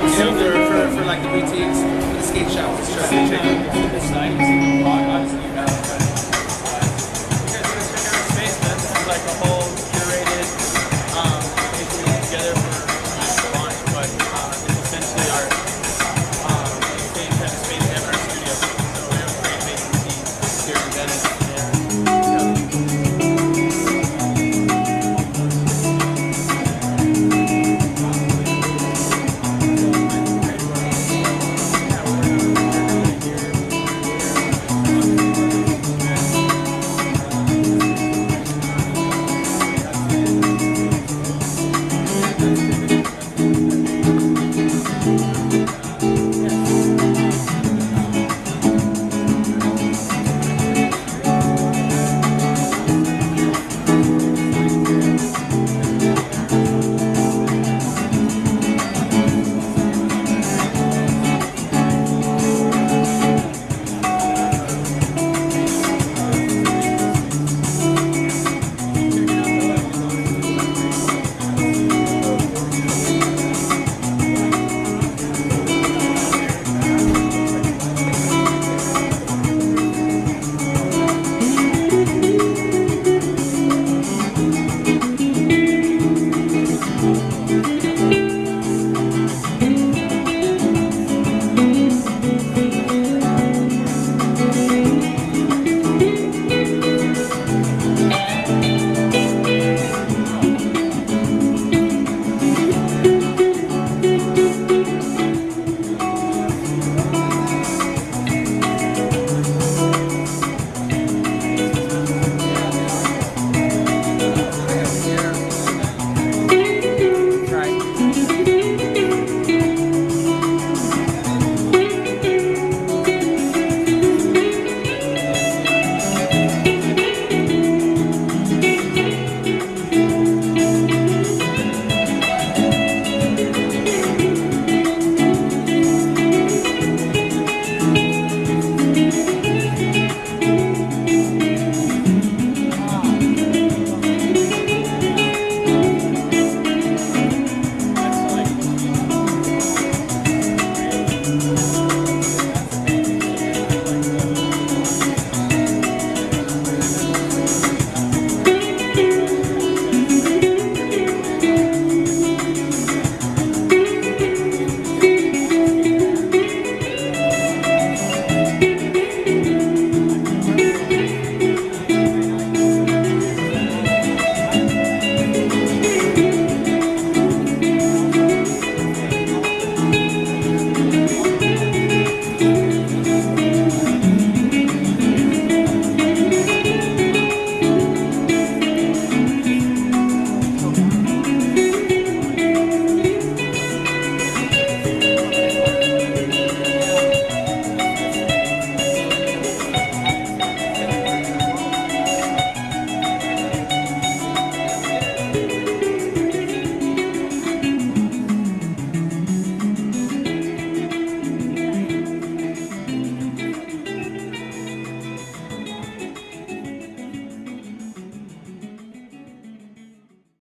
You know, for, for, for like the boutiques, the skate shops. It's just